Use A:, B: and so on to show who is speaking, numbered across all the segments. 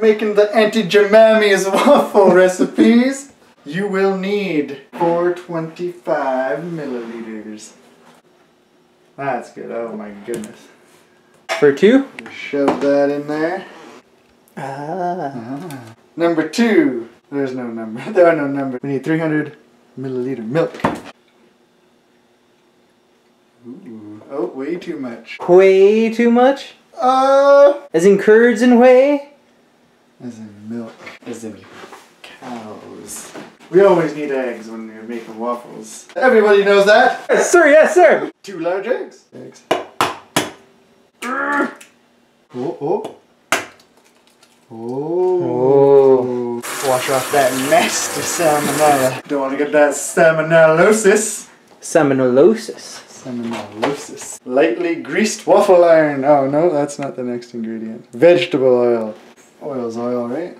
A: Making the Auntie Jemima's waffle recipes. You will need 425 milliliters. That's good. Oh my goodness.
B: For two?
A: Shove that in there.
B: Ah.
A: Number two. There's no number. There are no numbers. We need 300 milliliter milk. Ooh. Oh, way too much.
B: Way too much?
A: Uh,
B: As in curds and whey?
A: As in milk. As in cows. We always need eggs when we're making waffles. Everybody knows that.
B: Yes, sir, yes, sir.
A: Two large eggs. Eggs. Oh, oh. Oh. oh. Wash off that nasty salmonella. Don't want to get that salmonellosis.
B: Salmonellosis.
A: Salmonellosis. Lightly greased waffle iron. Oh no, that's not the next ingredient. Vegetable oil. Oh, Oil's oil, right?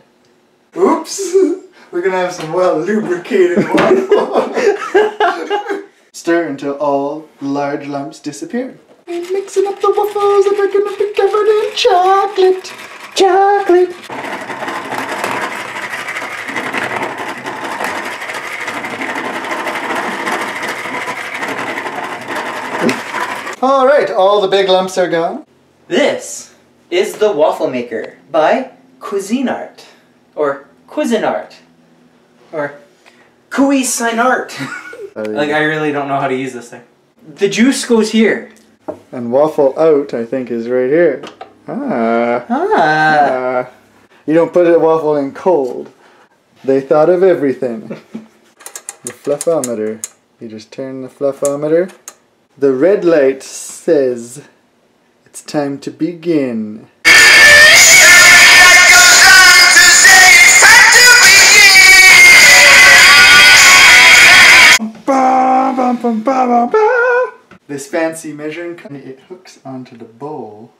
A: Oops. We're gonna have some well lubricated waffle. Stir until all large lumps disappear. And mixing up the waffles and they're gonna be covered in chocolate.
B: Chocolate.
A: Alright, all the big lumps are gone.
B: This is the Waffle Maker by Cuisinart. Or Cuisinart. Or cuisine Cuisinart. like, I really don't know how to use this thing. The juice goes here.
A: And waffle out, I think, is right here. Ah.
B: Ah.
A: Ah. You don't put a waffle in cold. They thought of everything. the fluffometer. You just turn the fluffometer. The red light says it's time to begin. Bum, ba, ba, ba. This fancy measuring cup, it hooks onto the bowl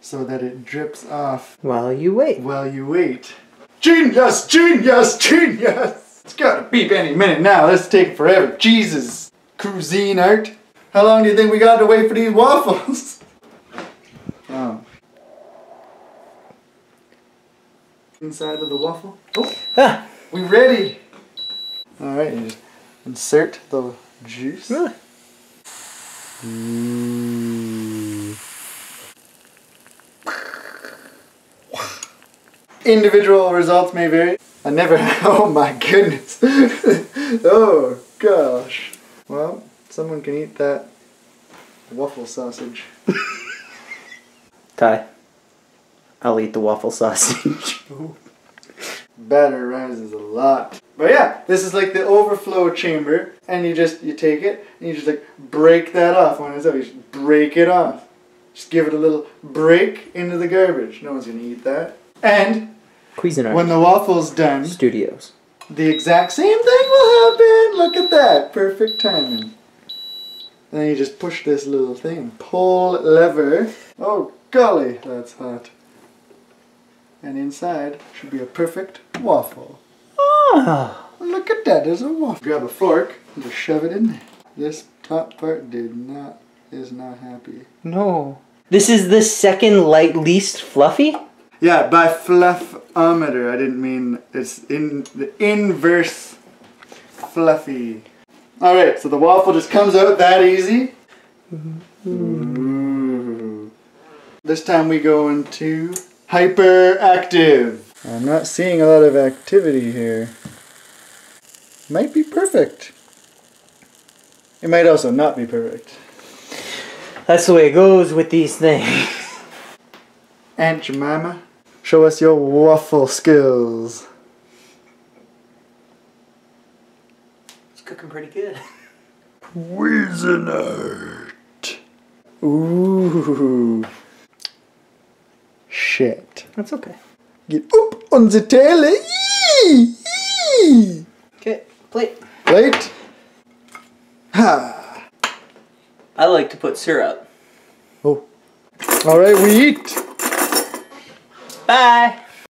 A: so that it drips off
B: While you wait.
A: while you wait. Genius! Genius! Genius! It's gotta beep any minute now. let's take forever. Jesus. Cuisine art. How long do you think we got to wait for these waffles? oh. Inside of the waffle. Oh,
B: Ah.
A: we ready. Alright, insert the juice.
B: Ah.
A: Ooh. Individual results may vary. I never. Oh my goodness. oh gosh. Well, someone can eat that waffle sausage.
B: Ty. I'll eat the waffle sausage.
A: Batter rises a lot. But yeah, this is like the overflow chamber, and you just you take it and you just like break that off when it's out. You just break it off. Just give it a little break into the garbage. No one's gonna eat that. And
B: Cuisinart
A: when the waffle's done,
B: Studios.
A: the exact same thing will happen. Look at that. Perfect timing. And then you just push this little thing. Pull lever. Oh golly, that's hot. And inside should be a perfect waffle.
B: Ah.
A: Look at that, there's a waffle. Grab a fork and just shove it in there. This top part did not, is not happy.
B: No. This is the second light least fluffy?
A: Yeah, by fluffometer, I didn't mean it's in the inverse fluffy. Alright, so the waffle just comes out that easy. Ooh. This time we go into hyperactive. I'm not seeing a lot of activity here. Might be perfect. It might also not be perfect.
B: That's the way it goes with these things.
A: Aunt Jemima, show us your waffle skills.
B: It's cooking pretty good.
A: Cuisinart. Ooh. Shit.
B: That's okay.
A: Get up on the tail. Eh? Yee! Yee!
B: Okay, plate.
A: Right? Ha.
B: I like to put syrup.
A: Oh. Alright, we eat.
B: Bye.